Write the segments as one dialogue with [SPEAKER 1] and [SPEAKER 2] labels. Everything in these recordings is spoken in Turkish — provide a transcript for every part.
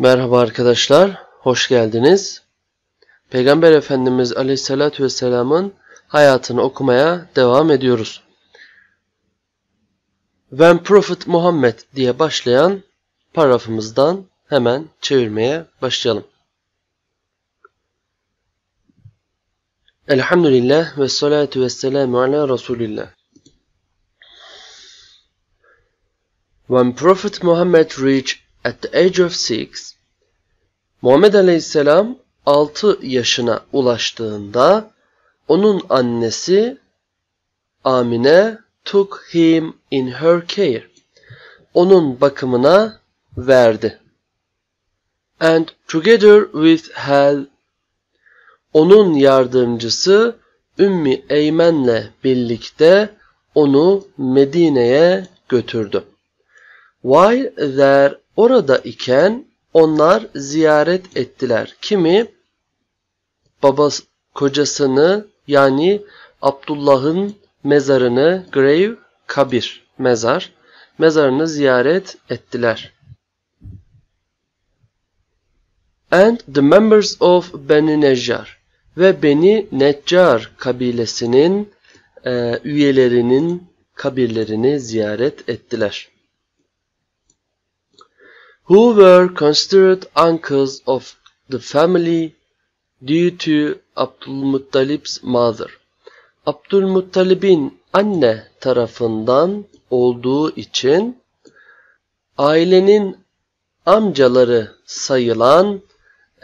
[SPEAKER 1] Merhaba arkadaşlar, hoş geldiniz. Peygamber Efendimiz Aleyhisselatü Vesselam'ın hayatını okumaya devam ediyoruz. When Prophet Muhammed diye başlayan paragrafımızdan hemen çevirmeye başlayalım. Elhamdülillah ve salatu ve selamu ala Resulillah. When Prophet Muhammad reached at the age of six, Muhammed Aleyhisselam 6 yaşına ulaştığında onun annesi Amine took him in her care. Onun bakımına verdi. And together with Hal onun yardımcısı Ümmi Eymen'le birlikte onu Medine'ye götürdü. While there orada iken onlar ziyaret ettiler. Kimi? Babası, kocasını yani Abdullah'ın mezarını grave kabir mezar mezarını ziyaret ettiler. And the members of Beni Neccar ve Beni Neccar kabilesinin e, üyelerinin kabirlerini ziyaret ettiler. Who were considered uncles of the family due to Abdülmuttalib's mother. Abdülmuttalib'in anne tarafından olduğu için ailenin amcaları sayılan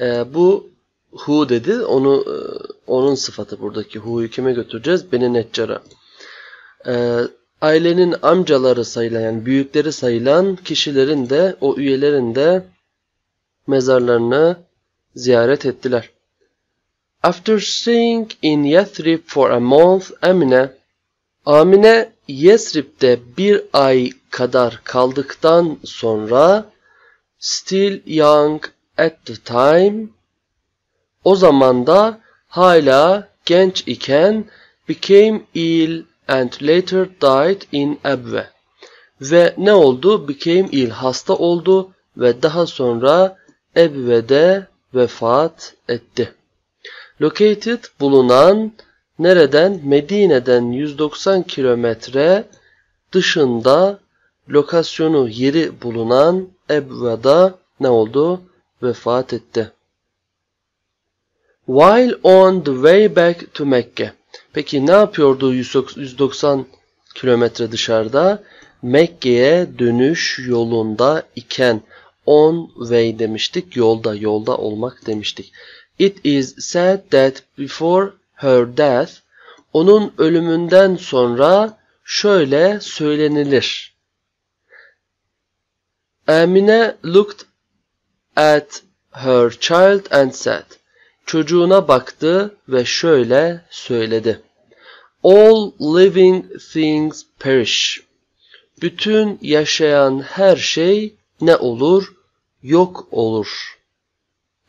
[SPEAKER 1] e, bu hu dedi. Onu e, onun sıfatı buradaki hu'yu kime götüreceğiz? Beni Neccar'a. E, ailenin amcaları sayılan yani büyükleri sayılan kişilerin de o üyelerin de mezarlarını ziyaret ettiler. After staying in Yathrib for a month, Amine, Amine Yesrib'de bir ay kadar kaldıktan sonra still young at the time o zaman da hala genç iken became ill and later died in Ebve. Ve ne oldu? Became ill, hasta oldu ve daha sonra Ebve'de vefat etti. Located bulunan nereden? Medine'den 190 kilometre dışında lokasyonu yeri bulunan Ebve'da ne oldu? Vefat etti. While on the way back to Mekke. Peki ne yapıyordu 190 kilometre dışarıda? Mekke'ye dönüş yolunda iken on way demiştik. Yolda, yolda olmak demiştik. It is said that before her death, onun ölümünden sonra şöyle söylenilir. Amine looked at her child and said, çocuğuna baktı ve şöyle söyledi. All living things perish. Bütün yaşayan her şey ne olur? Yok olur.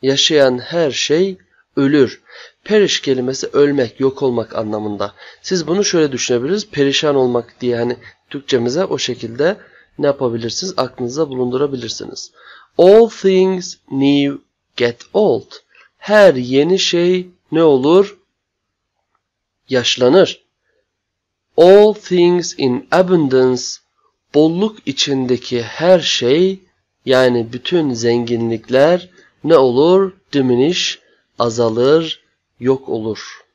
[SPEAKER 1] Yaşayan her şey ölür. Periş kelimesi ölmek, yok olmak anlamında. Siz bunu şöyle düşünebiliriz. Perişan olmak diye hani Türkçemize o şekilde ne yapabilirsiniz? Aklınıza bulundurabilirsiniz. All things new get old. Her yeni şey ne olur? Yaşlanır. All things in abundance bolluk içindeki her şey yani bütün zenginlikler ne olur? Diminish, azalır, yok olur.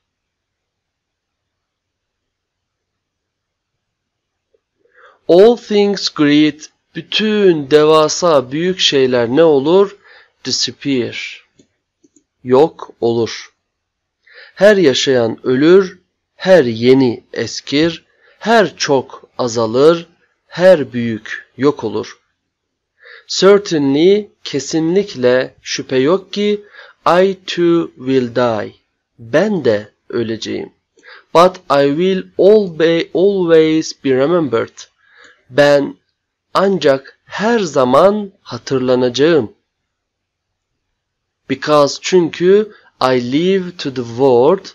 [SPEAKER 1] All things great, bütün devasa büyük şeyler ne olur? Disappear, yok olur. Her yaşayan ölür, her yeni eskir, her çok azalır, her büyük yok olur. Certainly, kesinlikle şüphe yok ki I too will die. Ben de öleceğim. But I will always be remembered. Ben ancak her zaman hatırlanacağım. Because çünkü I live to the world.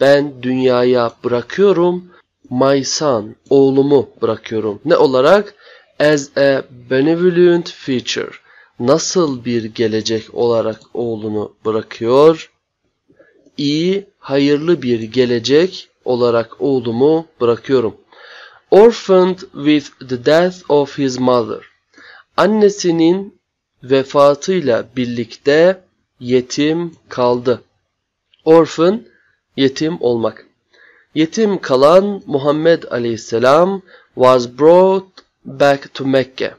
[SPEAKER 1] Ben dünyaya bırakıyorum. My son, oğlumu bırakıyorum. Ne olarak? As a benevolent feature. nasıl bir gelecek olarak oğlunu bırakıyor? İyi, hayırlı bir gelecek olarak oğlumu bırakıyorum. Orphaned with the death of his mother. Annesinin vefatıyla birlikte yetim kaldı. Orphan, yetim olmak. Yetim kalan Muhammed aleyhisselam was brought back to Mekke.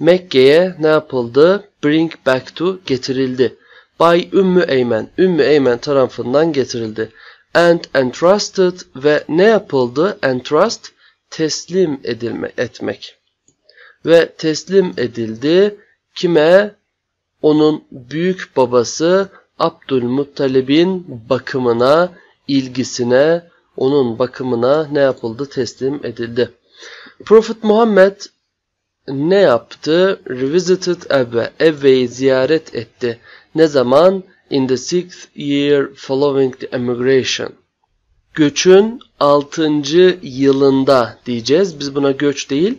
[SPEAKER 1] Mekke'ye ne yapıldı? Bring back to getirildi. By Ümmü Eymen. Ümmü Eymen tarafından getirildi. And entrusted ve ne yapıldı? Entrust teslim edilme etmek. Ve teslim edildi kime? Onun büyük babası Abdülmuttalib'in bakımına, ilgisine, onun bakımına ne yapıldı? Teslim edildi. Prophet Muhammed ne yaptı? Revisited Ebbe. Ebbe'yi ziyaret etti. Ne zaman? In the sixth year following the emigration. Göçün 6. yılında diyeceğiz. Biz buna göç değil,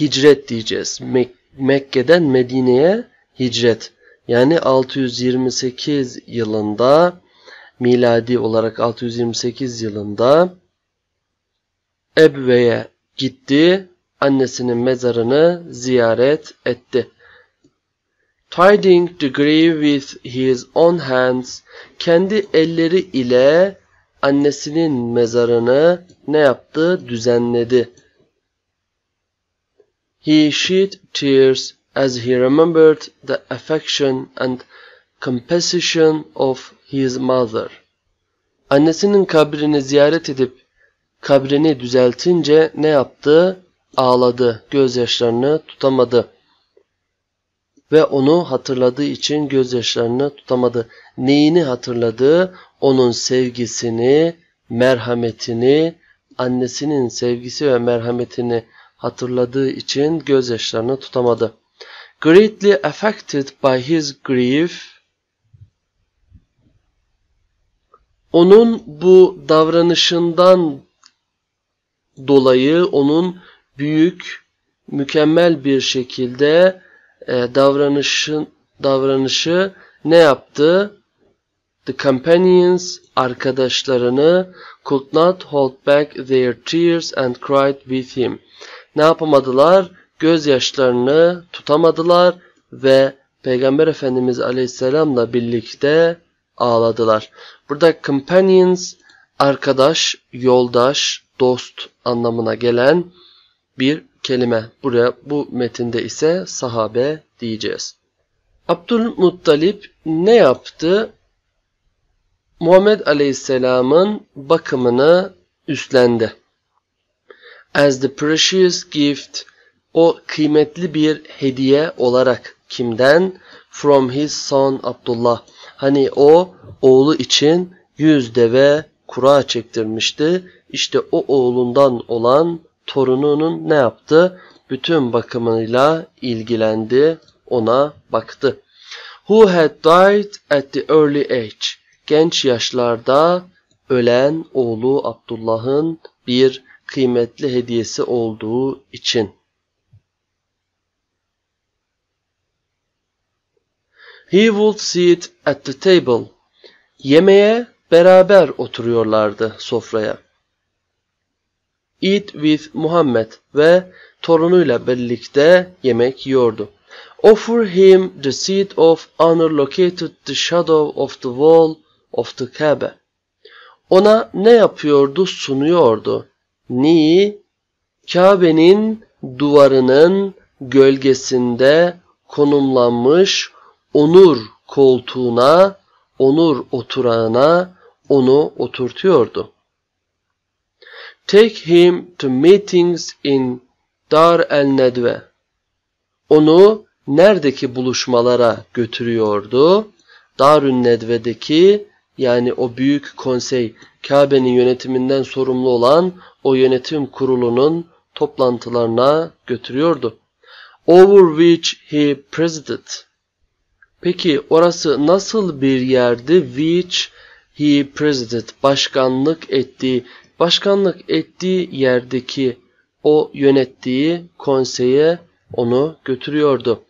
[SPEAKER 1] hicret diyeceğiz. Mek Mekke'den Medine'ye hicret. Yani 628 yılında miladi olarak 628 yılında Ebve'ye gitti, annesinin mezarını ziyaret etti. Tidying the grave with his own hands, kendi elleri ile annesinin mezarını ne yaptı? Düzenledi. He shed tears as he remembered the affection and compassion of his mother. Annesinin kabrini ziyaret edip kabrini düzeltince ne yaptı? Ağladı, gözyaşlarını tutamadı. Ve onu hatırladığı için gözyaşlarını tutamadı. Neyini hatırladı? Onun sevgisini, merhametini, annesinin sevgisi ve merhametini hatırladığı için gözyaşlarını tutamadı. Greatly affected by his grief, onun bu davranışından dolayı onun büyük, mükemmel bir şekilde e, davranışın davranışı ne yaptı? The companions arkadaşlarını could not hold back their tears and cried with him. Ne yapamadılar? Gözyaşlarını tutamadılar ve Peygamber Efendimiz Aleyhisselam'la birlikte ağladılar. Burada companions arkadaş, yoldaş, dost anlamına gelen bir kelime. Buraya bu metinde ise sahabe diyeceğiz. Abdülmuttalip ne yaptı? Muhammed Aleyhisselam'ın bakımını üstlendi. As the precious gift, o kıymetli bir hediye olarak kimden? From his son Abdullah. Hani o oğlu için yüz deve kura çektirmişti. İşte o oğlundan olan torununun ne yaptı? Bütün bakımıyla ilgilendi, ona baktı. Who had died at the early age. Genç yaşlarda ölen oğlu Abdullah'ın bir kıymetli hediyesi olduğu için. He would sit at the table. Yemeğe beraber oturuyorlardı sofraya. Eat with Muhammed ve torunuyla birlikte yemek yiyordu. Offer him the seat of honor located the shadow of the wall of the Kabe. Ona ne yapıyordu? Sunuyordu. Ni Kabe'nin duvarının gölgesinde konumlanmış onur koltuğuna, onur oturağına onu oturtuyordu. Take him to meetings in Dar el-Nedve. Onu neredeki buluşmalara götürüyordu? Darün Nedve'deki yani o büyük konsey Kabe'nin yönetiminden sorumlu olan o yönetim kurulunun toplantılarına götürüyordu. Over which he presided. Peki orası nasıl bir yerdi? Which he presided. Başkanlık ettiği, başkanlık ettiği yerdeki o yönettiği konseye onu götürüyordu.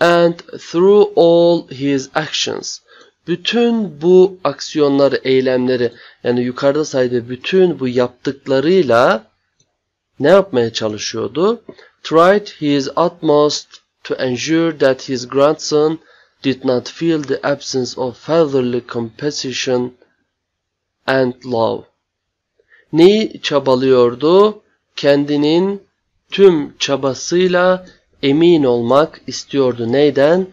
[SPEAKER 1] and through all his actions. Bütün bu aksiyonları, eylemleri yani yukarıda saydığı bütün bu yaptıklarıyla ne yapmaya çalışıyordu? Tried his utmost to ensure that his grandson did not feel the absence of fatherly compassion and love. Neyi çabalıyordu? Kendinin tüm çabasıyla emin olmak istiyordu. Neyden?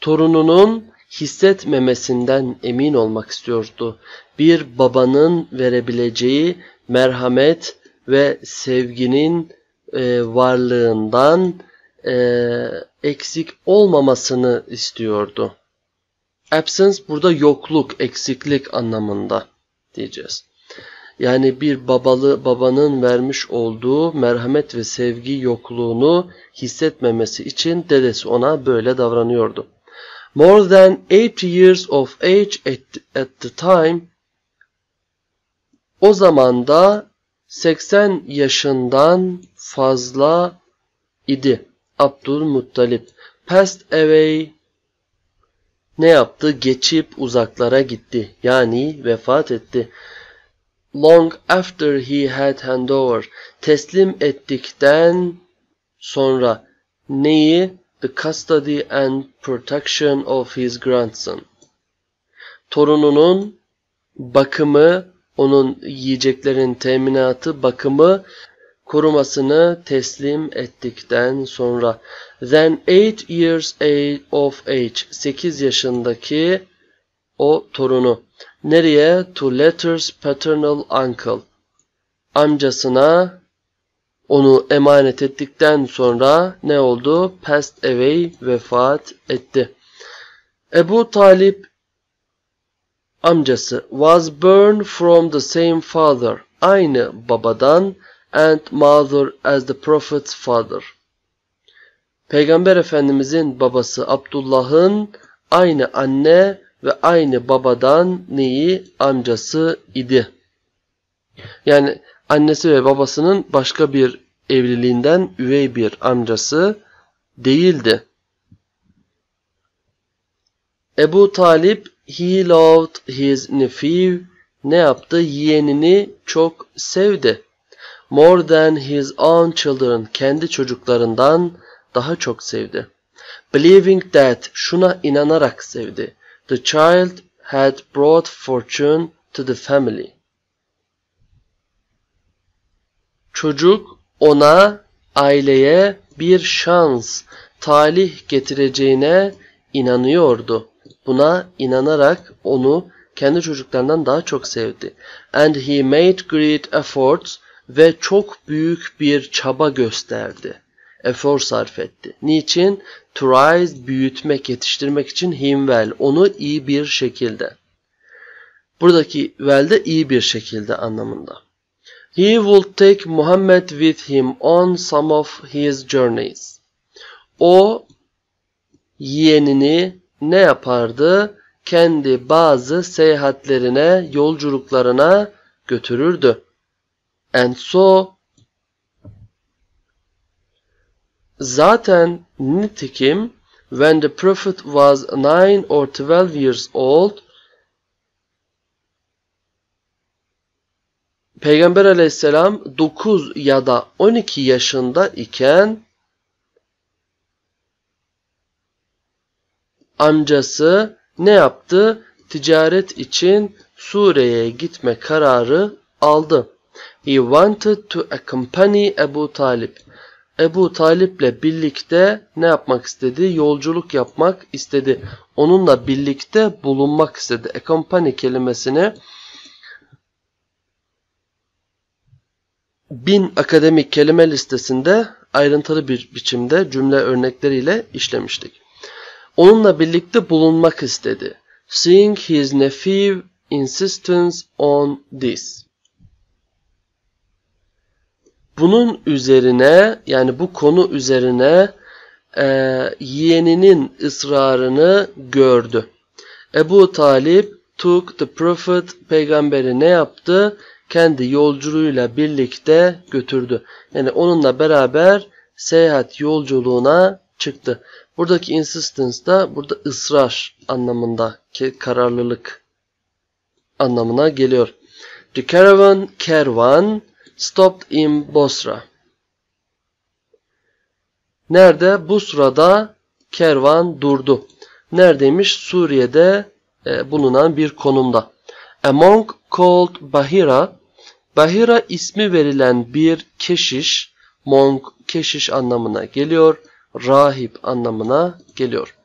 [SPEAKER 1] Torununun hissetmemesinden emin olmak istiyordu. Bir babanın verebileceği merhamet ve sevginin e, varlığından e, eksik olmamasını istiyordu. Absence burada yokluk, eksiklik anlamında diyeceğiz. Yani bir babalı babanın vermiş olduğu merhamet ve sevgi yokluğunu hissetmemesi için dedesi ona böyle davranıyordu. More than 80 years of age at, at the time o zaman da 80 yaşından fazla idi. Abdülmuttalip passed away ne yaptı? Geçip uzaklara gitti. Yani vefat etti. Long after he had handover teslim ettikten sonra neyi? The custody and protection of his grandson. Torununun bakımı, onun yiyeceklerin teminatı, bakımı korumasını teslim ettikten sonra. Then 8 years of age 8 yaşındaki o torunu. Nereye? To letters paternal uncle. Amcasına onu emanet ettikten sonra ne oldu? Passed away vefat etti. Ebu Talip amcası was born from the same father. Aynı babadan and mother as the prophet's father. Peygamber Efendimizin babası Abdullah'ın aynı anne ve aynı babadan neyi amcası idi. Yani annesi ve babasının başka bir evliliğinden üvey bir amcası değildi. Ebu Talip he loved his nephew ne yaptı? Yeğenini çok sevdi. More than his own children kendi çocuklarından daha çok sevdi. Believing that şuna inanarak sevdi. The child had brought fortune to the family. Çocuk ona, aileye bir şans, talih getireceğine inanıyordu. Buna inanarak onu kendi çocuklarından daha çok sevdi. And he made great efforts ve çok büyük bir çaba gösterdi. Efor sarf etti. Niçin? To büyütmek, yetiştirmek için him well. Onu iyi bir şekilde. Buradaki well de iyi bir şekilde anlamında. He would take Muhammed with him on some of his journeys. O yeğenini ne yapardı? Kendi bazı seyahatlerine, yolculuklarına götürürdü. And so zaten nitekim when the prophet was 9 or 12 years old Peygamber aleyhisselam 9 ya da 12 yaşında iken amcası ne yaptı? Ticaret için Suriye'ye gitme kararı aldı. He wanted to accompany Ebu Talib. Ebu Talip'le birlikte ne yapmak istedi? Yolculuk yapmak istedi. Onunla birlikte bulunmak istedi. Accompany kelimesini bin akademik kelime listesinde ayrıntılı bir biçimde cümle örnekleriyle işlemiştik. Onunla birlikte bulunmak istedi. Seeing his nephew insistence on this. Bunun üzerine yani bu konu üzerine e, yeğeninin ısrarını gördü. Ebu Talip took the prophet peygamberi ne yaptı? Kendi yolculuğuyla birlikte götürdü. Yani onunla beraber seyahat yolculuğuna çıktı. Buradaki insistence da burada ısrar anlamında, kararlılık anlamına geliyor. The caravan kervan stopped in Bosra. Nerede? Bu sırada kervan durdu. Neredeymiş? Suriye'de e, bulunan bir konumda. A monk called Bahira, Bahira ismi verilen bir keşiş, monk keşiş anlamına geliyor, rahip anlamına geliyor.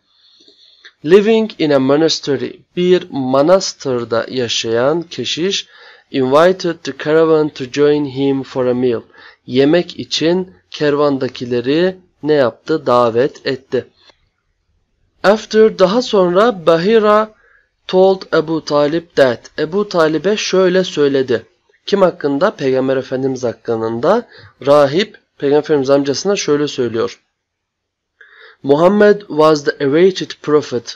[SPEAKER 1] Living in a monastery, bir manastırda yaşayan keşiş, invited the caravan to join him for a meal. Yemek için kervandakileri ne yaptı? Davet etti. After daha sonra Bahira told Ebu Talib that Ebu Talib'e şöyle söyledi. Kim hakkında? Peygamber Efendimiz hakkında. Rahip Peygamber Efendimiz amcasına şöyle söylüyor. Muhammed was the awaited prophet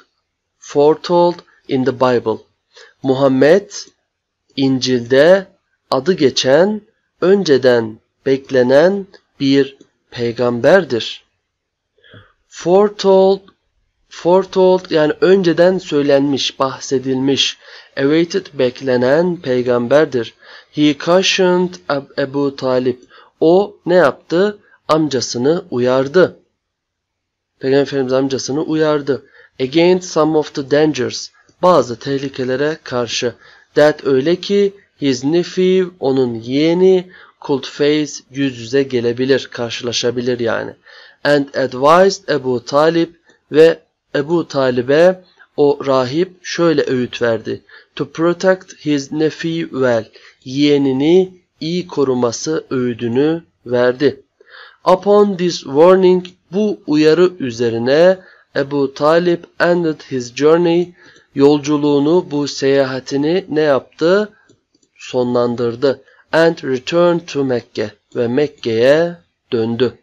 [SPEAKER 1] foretold in the Bible. Muhammed İncil'de adı geçen, önceden beklenen bir peygamberdir. Foretold foretold yani önceden söylenmiş, bahsedilmiş, awaited beklenen peygamberdir. He cautioned Ebu Talib. O ne yaptı? Amcasını uyardı. Peygamber Efendimiz amcasını uyardı. Against some of the dangers. Bazı tehlikelere karşı. That öyle ki his onun yeğeni, could face yüz yüze gelebilir, karşılaşabilir yani. And advised Ebu Talib ve Ebu Talib'e o rahip şöyle öğüt verdi. To protect his nephew well. Yeğenini iyi koruması öğüdünü verdi. Upon this warning bu uyarı üzerine Ebu Talib ended his journey yolculuğunu bu seyahatini ne yaptı? Sonlandırdı. And returned to Mekke ve Mekke'ye döndü.